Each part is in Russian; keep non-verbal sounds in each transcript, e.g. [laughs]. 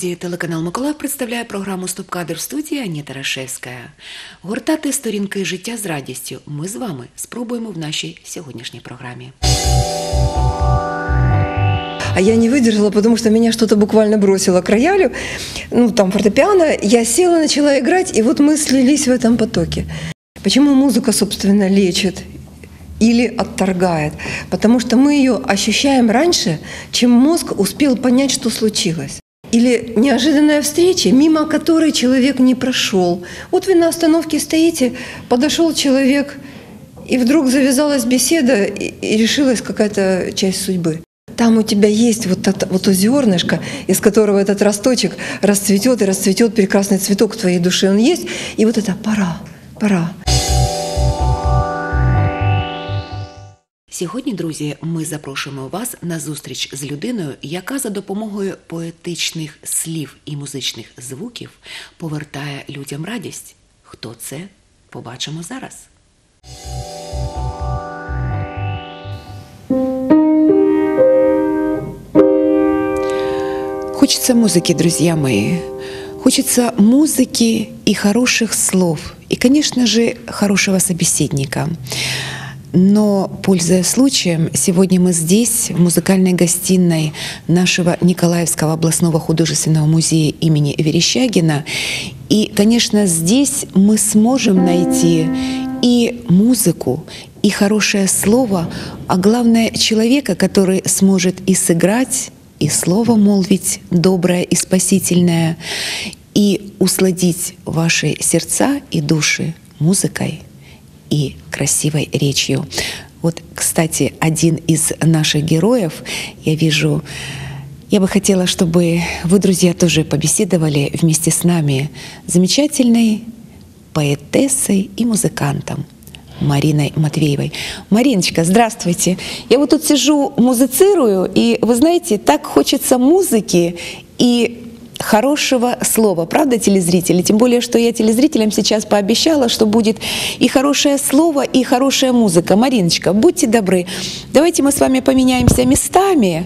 друзі, телеканал Миколаїв представляє програму Стоп-кадр в студії Аніта Рашевська. Гортати сторінки життя з радістю. Ми з вами спробуємо в нашій сьогоднішній програмі. А я не выдержала, потому что меня что-то буквально бросило к роялю, ну там фортепиано, я села, начала играть, и вот мы слились в этом потоке. Почему музыка, собственно, лечит или отторгает? Потому что мы ее ощущаем раньше, чем мозг успел понять, что случилось. Или неожиданная встреча, мимо которой человек не прошел. Вот вы на остановке стоите, подошел человек, и вдруг завязалась беседа, и решилась какая-то часть судьбы. Там у тебя есть вот, это, вот то зернышко, из которого этот росточек расцветет и расцветет прекрасный цветок твоей душе. Он есть, и вот это пора, пора. Сьогодні, друзі, ми запрошуємо вас на зустріч з людиною, яка за допомогою поетичних слів і музичних звуків повертає людям радість. Хто це? Побачимо зараз. Хочется музыки, друзья мои. Хочется музыки и хороших слов. И, конечно же, хорошего собеседника. Но, пользуясь случаем, сегодня мы здесь, в музыкальной гостиной нашего Николаевского областного художественного музея имени Верещагина. И, конечно, здесь мы сможем найти и музыку, и хорошее слово, а главное человека, который сможет и сыграть, и слово молвить доброе и спасительное, и усладить ваши сердца и души музыкой и красивой речью. Вот, кстати, один из наших героев, я вижу, я бы хотела, чтобы вы, друзья, тоже побеседовали вместе с нами замечательной поэтессой и музыкантом Мариной Матвеевой. Мариночка, здравствуйте. Я вот тут сижу, музицирую, и вы знаете, так хочется музыки и хорошего слова, правда, телезрители? Тем более, что я телезрителям сейчас пообещала, что будет и хорошее слово, и хорошая музыка. Мариночка, будьте добры, давайте мы с вами поменяемся местами.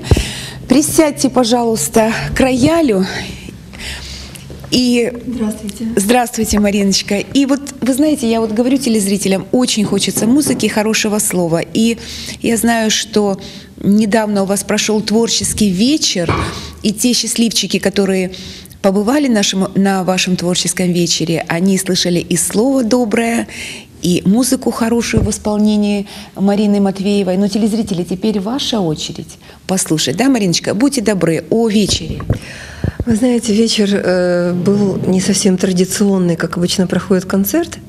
Присядьте, пожалуйста, к роялю. И Здравствуйте. Здравствуйте, Мариночка. И вот, вы знаете, я вот говорю телезрителям, очень хочется музыки и хорошего слова. И я знаю, что недавно у вас прошел творческий вечер, и те счастливчики, которые побывали нашему, на вашем творческом вечере, они слышали и слово доброе, и музыку хорошую в исполнении Марины Матвеевой. Но, телезрители, теперь ваша очередь послушать. Да, Мариночка, будьте добры, о вечере. Вы знаете, вечер э, был не совсем традиционный, как обычно проходят концерты,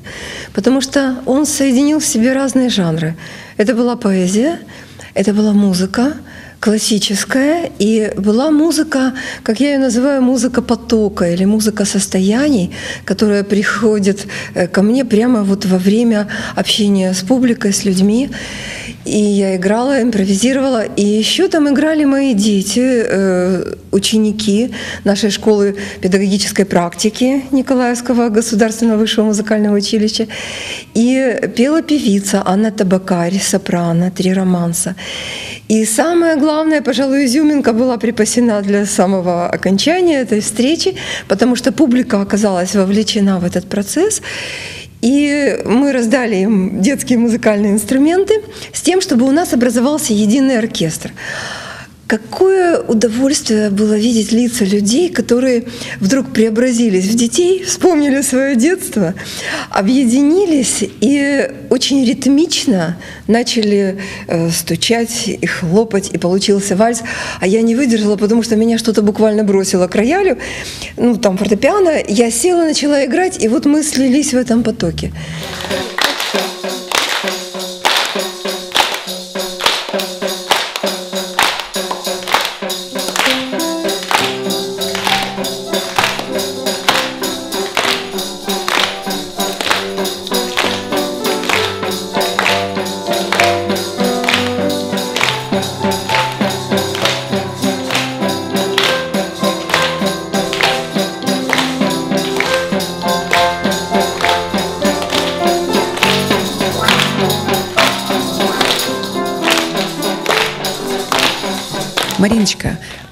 потому что он соединил в себе разные жанры. Это была поэзия, это была музыка классическая, и была музыка, как я ее называю, музыка потока или музыка состояний, которая приходит э, ко мне прямо вот во время общения с публикой, с людьми. И я играла, импровизировала. И еще там играли мои дети, э, ученики нашей школы педагогической практики Николаевского государственного высшего музыкального училища. И пела певица Анна Табакарь, сопрано, три романса. И самое главное, пожалуй, изюминка была припасена для самого окончания этой встречи, потому что публика оказалась вовлечена в этот процесс. И мы раздали им детские музыкальные инструменты с тем, чтобы у нас образовался единый оркестр. Какое удовольствие было видеть лица людей, которые вдруг преобразились в детей, вспомнили свое детство, объединились и очень ритмично начали э, стучать и хлопать, и получился вальс. А я не выдержала, потому что меня что-то буквально бросило к роялю, ну там фортепиано. Я села, начала играть, и вот мы слились в этом потоке.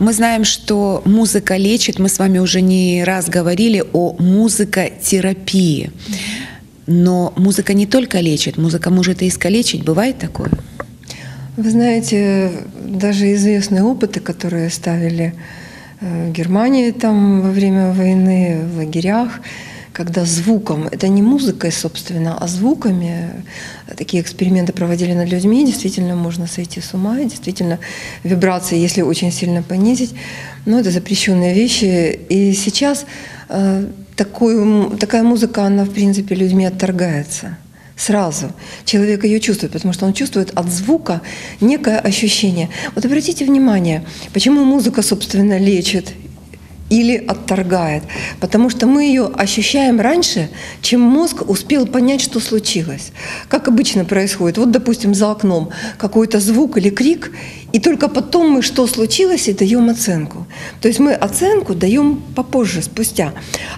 Мы знаем, что музыка лечит. Мы с вами уже не раз говорили о музыкотерапии. Но музыка не только лечит, музыка может и искалечить. Бывает такое? Вы знаете, даже известные опыты, которые ставили э, в Германии там во время войны, в лагерях, когда звуком, это не музыкой, собственно, а звуками, такие эксперименты проводили над людьми, действительно можно сойти с ума, и действительно вибрации, если очень сильно понизить, но это запрещенные вещи. И сейчас э, такую, такая музыка, она, в принципе, людьми отторгается сразу. Человек ее чувствует, потому что он чувствует от звука некое ощущение. Вот обратите внимание, почему музыка, собственно, лечит или отторгает, потому что мы ее ощущаем раньше, чем мозг успел понять, что случилось. Как обычно происходит. Вот, допустим, за окном какой-то звук или крик, и только потом мы, что случилось, и даем оценку. То есть мы оценку даем попозже, спустя,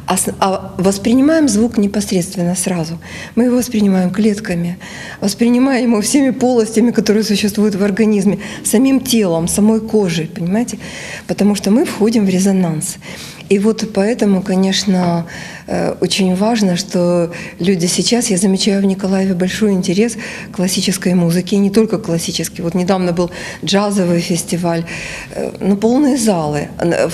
а, а воспринимаем звук непосредственно сразу. Мы его воспринимаем клетками, воспринимаем его всеми полостями, которые существуют в организме, самим телом, самой кожей, понимаете? Потому что мы входим в резонанс. И вот поэтому, конечно, э, очень важно, что люди сейчас, я замечаю в Николаеве большой интерес к классической музыке, и не только классической. Вот недавно был джазовый фестиваль, э, ну, полные залы,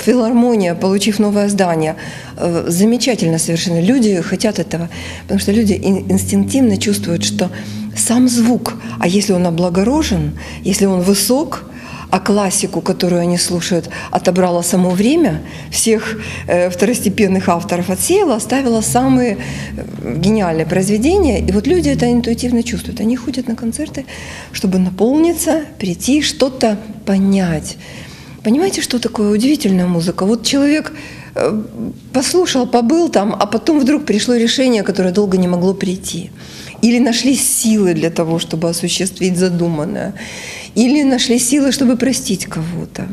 филармония, получив новое здание. Э, замечательно совершенно. Люди хотят этого, потому что люди инстинктивно чувствуют, что сам звук, а если он облагорожен, если он высок, а классику, которую они слушают, отобрала само время, всех э, второстепенных авторов отсеяла, оставила самые э, гениальные произведения. И вот люди это интуитивно чувствуют. Они ходят на концерты, чтобы наполниться, прийти, что-то понять. Понимаете, что такое удивительная музыка? Вот человек э, послушал, побыл там, а потом вдруг пришло решение, которое долго не могло прийти. Или нашлись силы для того, чтобы осуществить задуманное. Или нашли силы, чтобы простить кого-то.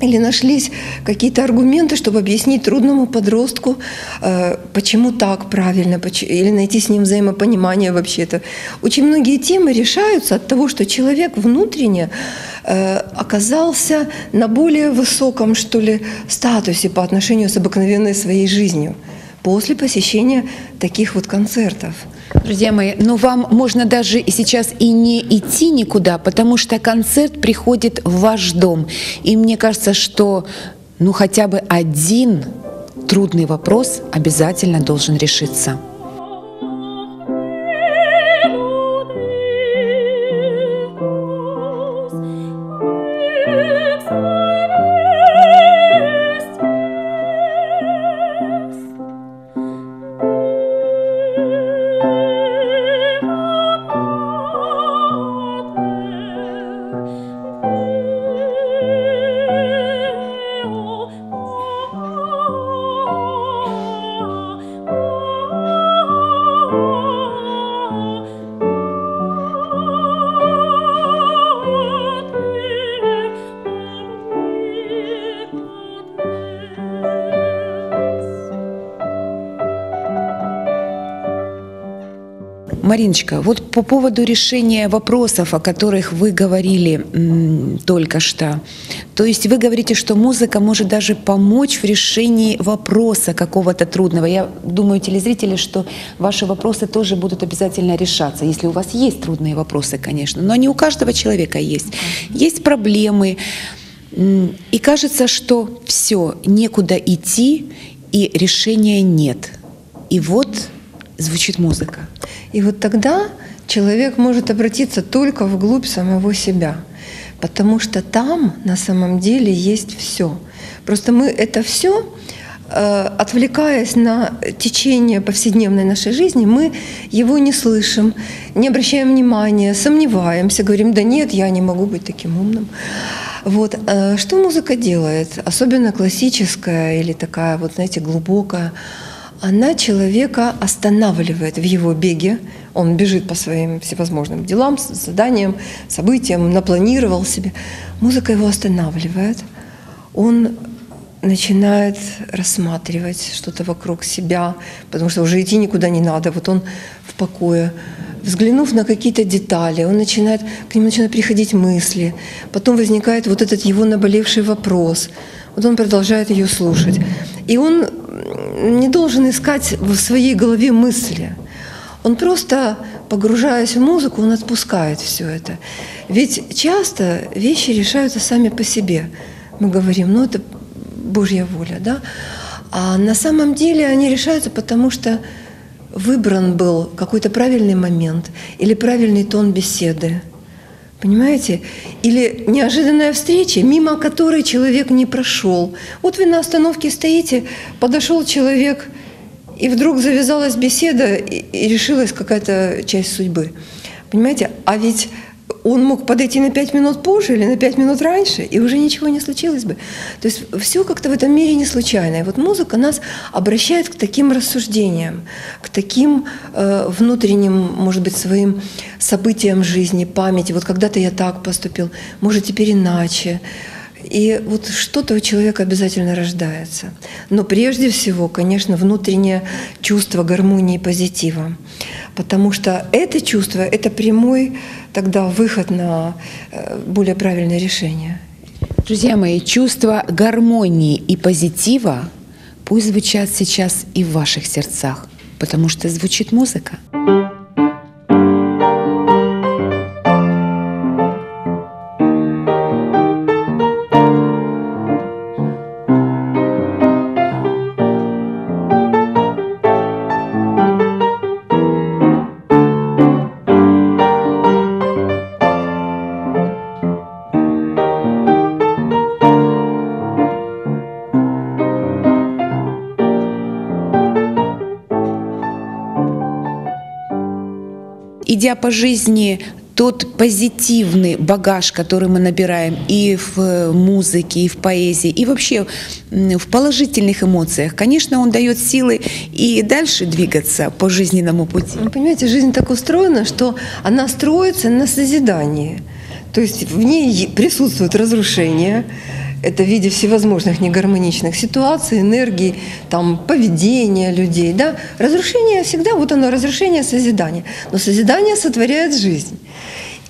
Или нашлись какие-то аргументы, чтобы объяснить трудному подростку, э, почему так правильно, или найти с ним взаимопонимание вообще-то. Очень многие темы решаются от того, что человек внутренне э, оказался на более высоком, что ли, статусе по отношению с обыкновенной своей жизнью после посещения таких вот концертов. Друзья мои, но вам можно даже сейчас и не идти никуда, потому что концерт приходит в ваш дом. И мне кажется, что ну хотя бы один трудный вопрос обязательно должен решиться. Мариночка, вот по поводу решения вопросов, о которых вы говорили м, только что, то есть вы говорите, что музыка может даже помочь в решении вопроса какого-то трудного. Я думаю, телезрители, что ваши вопросы тоже будут обязательно решаться, если у вас есть трудные вопросы, конечно, но они у каждого человека есть. Есть проблемы, и кажется, что все, некуда идти, и решения нет. И вот звучит музыка. И вот тогда человек может обратиться только вглубь самого себя, потому что там на самом деле есть все. Просто мы это все э, отвлекаясь на течение повседневной нашей жизни, мы его не слышим, не обращаем внимания, сомневаемся, говорим, да нет, я не могу быть таким умным. Вот. Э, что музыка делает, особенно классическая или такая, вот знаете, глубокая, она человека останавливает в его беге. Он бежит по своим всевозможным делам, заданиям, событиям, напланировал себе. Музыка его останавливает. Он начинает рассматривать что-то вокруг себя, потому что уже идти никуда не надо. Вот он в покое. Взглянув на какие-то детали, он начинает, к нему начинают приходить мысли. Потом возникает вот этот его наболевший вопрос. Вот он продолжает ее слушать. И он не должен искать в своей голове мысли. Он просто, погружаясь в музыку, он отпускает все это. Ведь часто вещи решаются сами по себе. Мы говорим, ну это Божья воля, да? А на самом деле они решаются, потому что выбран был какой-то правильный момент или правильный тон беседы. Понимаете? Или неожиданная встреча, мимо которой человек не прошел. Вот вы на остановке стоите, подошел человек, и вдруг завязалась беседа, и решилась какая-то часть судьбы. Понимаете? А ведь он мог подойти на пять минут позже или на пять минут раньше, и уже ничего не случилось бы. То есть все как-то в этом мире не случайно. И вот музыка нас обращает к таким рассуждениям, к таким э, внутренним, может быть, своим событиям жизни, памяти. Вот когда-то я так поступил, может, теперь иначе. И вот что-то у человека обязательно рождается. Но прежде всего, конечно, внутреннее чувство гармонии и позитива. Потому что это чувство — это прямой тогда выход на э, более правильное решение. Друзья мои, чувство гармонии и позитива пусть звучат сейчас и в ваших сердцах, потому что звучит музыка. Идя по жизни, тот позитивный багаж, который мы набираем и в э, музыке, и в поэзии, и вообще в положительных эмоциях, конечно, он дает силы и дальше двигаться по жизненному пути. Вы понимаете, жизнь так устроена, что она строится на созидании. То есть в ней присутствует разрушение, это в виде всевозможных негармоничных ситуаций, энергий, там, поведения людей. Да? Разрушение всегда, вот оно, разрушение созидания. Но созидание сотворяет жизнь.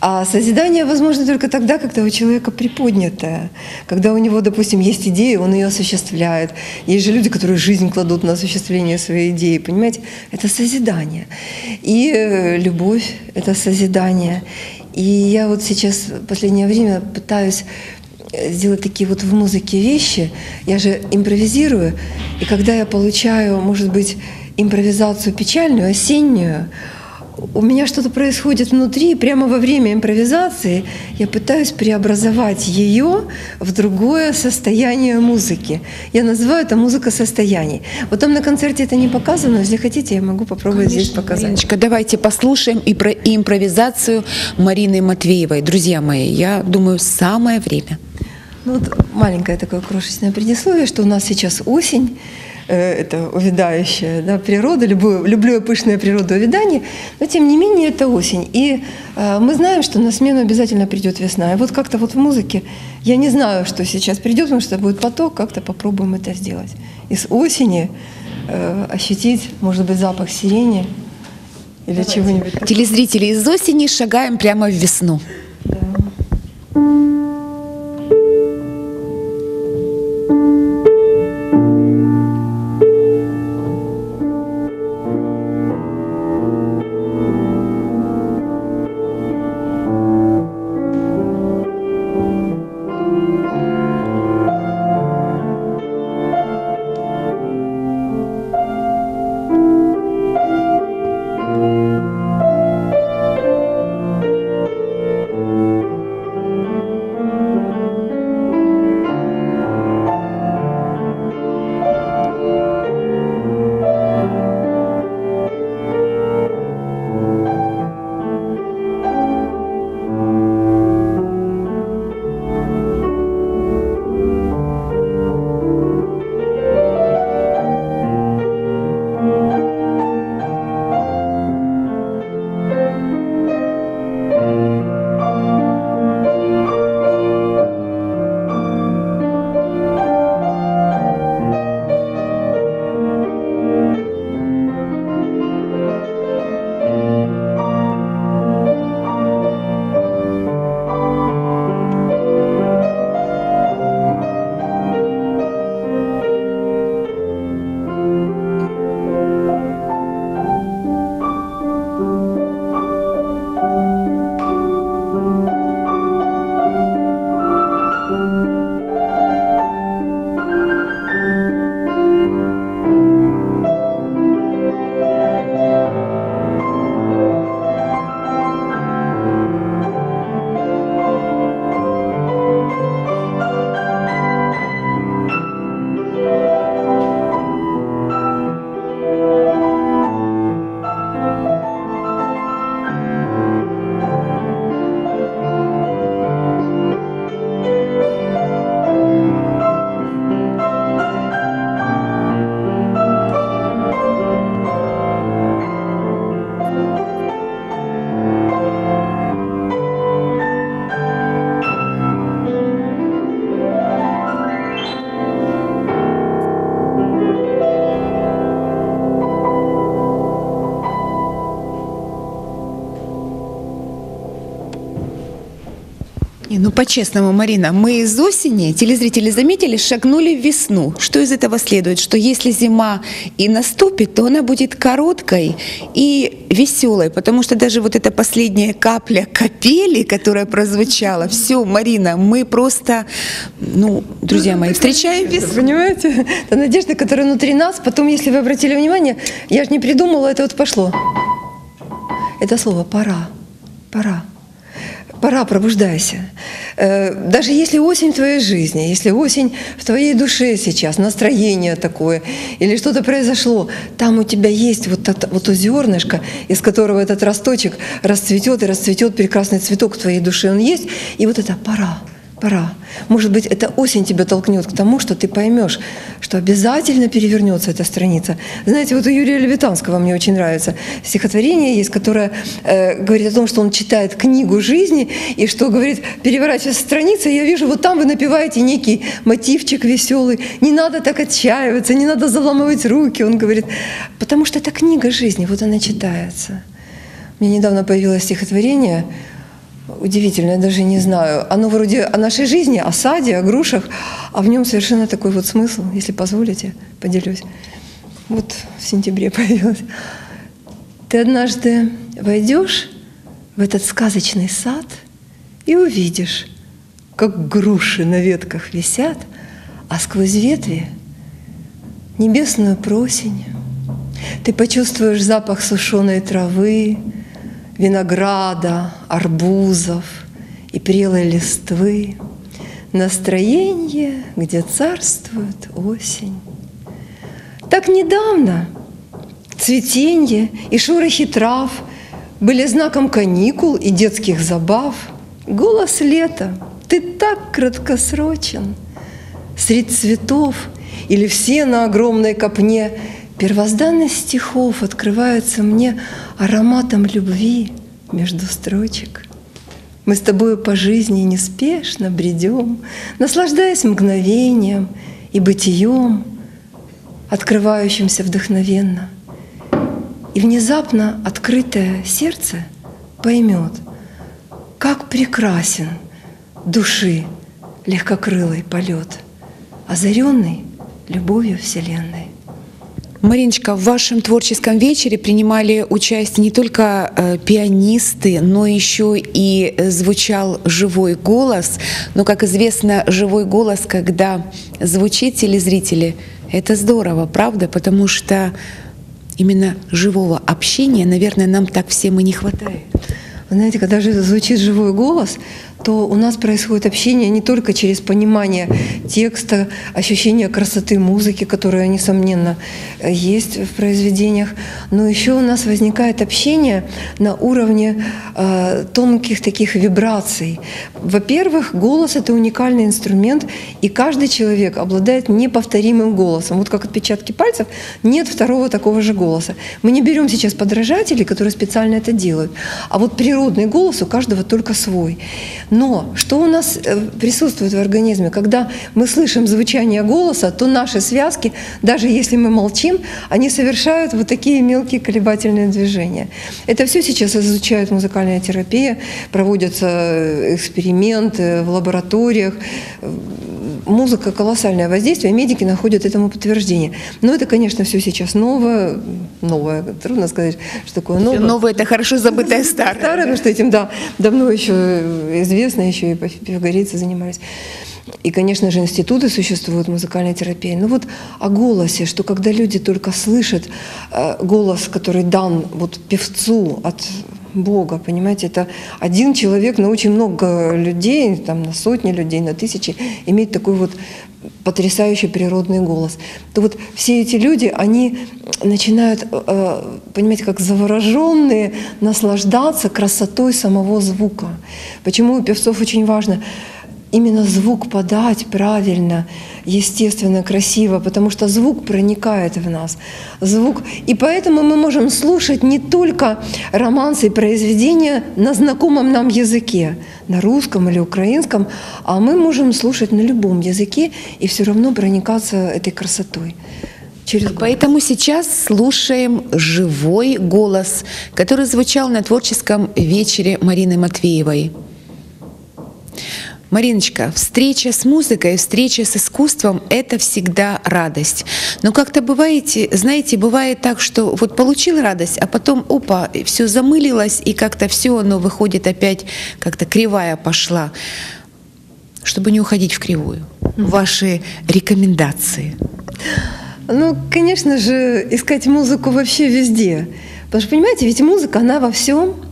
А созидание возможно только тогда, когда у человека приподнятое, когда у него, допустим, есть идея, он ее осуществляет. Есть же люди, которые жизнь кладут на осуществление своей идеи, понимаете? Это созидание. И э, любовь — это созидание. И я вот сейчас в последнее время пытаюсь сделать такие вот в музыке вещи. Я же импровизирую, и когда я получаю, может быть, импровизацию печальную, осеннюю, у меня что-то происходит внутри, прямо во время импровизации я пытаюсь преобразовать ее в другое состояние музыки. Я называю это музыка состояний. Вот там на концерте это не показано, если хотите, я могу попробовать Конечно, здесь показать. Мариночка, давайте послушаем и про импровизацию Марины Матвеевой. Друзья мои, я думаю, самое время. Ну, вот маленькое такое крошечное предисловие, что у нас сейчас осень, это увядающая да, природа, люблю, люблю я пышная природа увядания, но тем не менее это осень. И э, мы знаем, что на смену обязательно придет весна. И вот как-то вот в музыке, я не знаю, что сейчас придет, потому что будет поток, как-то попробуем это сделать. Из осени э, ощутить, может быть, запах сирени или чего-нибудь. Телезрители из осени шагаем прямо в весну. Да. По-честному, Марина, мы из осени, телезрители заметили, шагнули в весну. Что из этого следует? Что если зима и наступит, то она будет короткой и веселой, потому что даже вот эта последняя капля капели, которая прозвучала, все, Марина, мы просто, ну, друзья мои, встречаем весну. Понимаете? Это надежда, которая внутри нас. Потом, если вы обратили внимание, я же не придумала, это вот пошло. Это слово «пора». Пора. Пора, пробуждайся. Э, даже если осень в твоей жизни, если осень в твоей душе сейчас, настроение такое, или что-то произошло, там у тебя есть вот, это, вот то зернышко, из которого этот росточек расцветет и расцветет прекрасный цветок в твоей душе. Он есть, и вот это пора пора. Может быть, эта осень тебя толкнет к тому, что ты поймешь, что обязательно перевернется эта страница. Знаете, вот у Юрия Левитанского мне очень нравится стихотворение есть, которое э, говорит о том, что он читает книгу жизни, и что говорит, переворачивая страницы, я вижу, вот там вы напеваете некий мотивчик веселый, не надо так отчаиваться, не надо заламывать руки, он говорит, потому что это книга жизни, вот она читается. Мне недавно появилось стихотворение, удивительно, я даже не знаю. Оно вроде о нашей жизни, о саде, о грушах, а в нем совершенно такой вот смысл, если позволите, поделюсь. Вот в сентябре [laughs] появилось. Ты однажды войдешь в этот сказочный сад и увидишь, как груши на ветках висят, а сквозь ветви небесную просень. Ты почувствуешь запах сушеной травы, винограда, арбузов и прелой листвы, настроение, где царствует осень. Так недавно цветенье и шорохи трав были знаком каникул и детских забав. Голос лета, ты так краткосрочен. Средь цветов или все на огромной копне Первозданность стихов открывается мне ароматом любви между строчек. Мы с тобою по жизни неспешно бредем, наслаждаясь мгновением и бытием, открывающимся вдохновенно. И внезапно открытое сердце поймет, как прекрасен души легкокрылый полет, озаренный любовью Вселенной. Мариночка, в вашем творческом вечере принимали участие не только э, пианисты, но еще и э, звучал живой голос. Но, как известно, живой голос, когда звучит телезрители, это здорово, правда? Потому что именно живого общения, наверное, нам так всем и не хватает. Вы знаете, когда же звучит живой голос, то у нас происходит общение не только через понимание текста, ощущение красоты музыки, которая, несомненно, есть в произведениях, но еще у нас возникает общение на уровне э, тонких таких вибраций. Во-первых, голос — это уникальный инструмент, и каждый человек обладает неповторимым голосом. Вот как отпечатки пальцев, нет второго такого же голоса. Мы не берем сейчас подражателей, которые специально это делают, а вот природный голос у каждого только свой. Что у нас э, присутствует в организме? Когда мы слышим звучание голоса, то наши связки, даже если мы молчим, они совершают вот такие мелкие колебательные движения. Это все сейчас изучают музыкальная терапия, проводятся э, эксперименты в лабораториях. Музыка колоссальное воздействие, медики находят этому подтверждение. Но это, конечно, все сейчас новое, новое, трудно сказать, что такое новое. Новое – это хорошо забытое старое. Старое, потому что этим, да, давно еще известно известно, еще и пифагорейцы занимались. И, конечно же, институты существуют музыкальной терапии. Но вот о голосе, что когда люди только слышат э, голос, который дан вот певцу от Бога, понимаете, это один человек на очень много людей, там на сотни людей, на тысячи, иметь такой вот потрясающий природный голос, то вот все эти люди, они начинают, э, понимаете, как завороженные наслаждаться красотой самого звука. Почему у певцов очень важно именно звук подать правильно, естественно, красиво, потому что звук проникает в нас. Звук. И поэтому мы можем слушать не только романсы и произведения на знакомом нам языке, на русском или украинском, а мы можем слушать на любом языке и все равно проникаться этой красотой. Через Поэтому сейчас слушаем живой голос, который звучал на творческом вечере Марины Матвеевой. Мариночка, встреча с музыкой, встреча с искусством – это всегда радость. Но как-то бываете, знаете, бывает так, что вот получил радость, а потом, опа, все замылилось, и как-то все оно выходит опять, как-то кривая пошла. Чтобы не уходить в кривую, ваши рекомендации? Ну, конечно же, искать музыку вообще везде. Потому что, понимаете, ведь музыка, она во всем –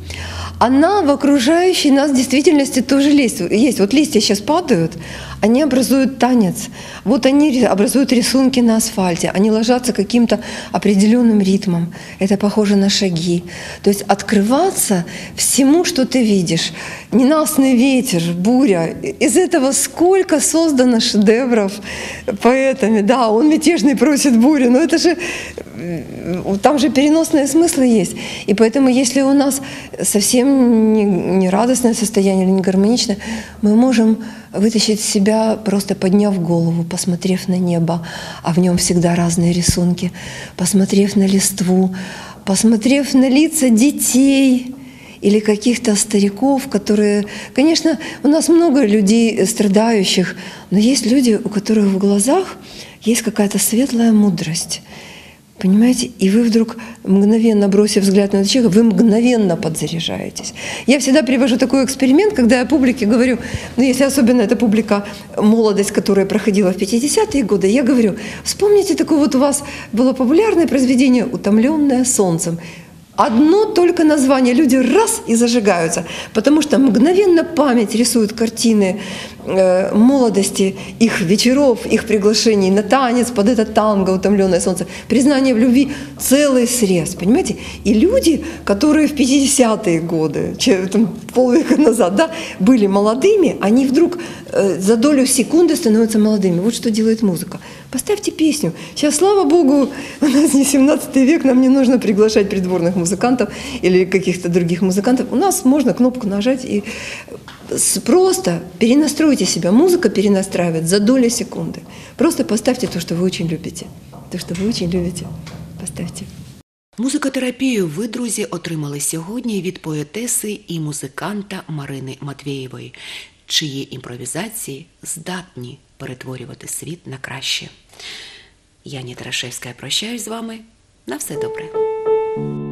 она в окружающей нас действительности тоже есть. есть. Вот листья сейчас падают, они образуют танец. Вот они образуют рисунки на асфальте, они ложатся каким-то определенным ритмом. Это похоже на шаги. То есть открываться всему, что ты видишь. Ненастный ветер, буря. Из этого сколько создано шедевров поэтами. Да, он мятежный просит бурю, но это же там же переносные смыслы есть. И поэтому, если у нас совсем не, не радостное состояние или не гармоничное, мы можем вытащить себя, просто подняв голову, посмотрев на небо, а в нем всегда разные рисунки, посмотрев на листву, посмотрев на лица детей или каких-то стариков, которые... Конечно, у нас много людей страдающих, но есть люди, у которых в глазах есть какая-то светлая мудрость – Понимаете? И вы вдруг, мгновенно бросив взгляд на человека, вы мгновенно подзаряжаетесь. Я всегда привожу такой эксперимент, когда я публике говорю, ну если особенно это публика молодость, которая проходила в 50-е годы, я говорю, вспомните такое вот у вас было популярное произведение «Утомленное солнцем». Одно только название, люди раз и зажигаются, потому что мгновенно память рисует картины молодости, их вечеров, их приглашений на танец под это танго «Утомленное солнце», признание в любви, целый срез, понимаете? И люди, которые в 50-е годы, там, полвека назад, да, были молодыми, они вдруг э, за долю секунды становятся молодыми. Вот что делает музыка. Поставьте песню. Сейчас, слава богу, [laughs] у нас не 17 век, нам не нужно приглашать придворных музыкантов или каких-то других музыкантов. У нас можно кнопку нажать и просто перенастройте себя. Музыка перенастраивает за доли секунды. Просто поставьте то, что вы очень любите. То, що ви очень любите. Поставьте. Музикотерапію ви, друзі, отримали сьогодні від поетеси і музиканта Марини Матвєєвої, чиї імпровізації здатні перетворювати світ на краще. Я Нітрашевська прощаюсь з вами. На все добре.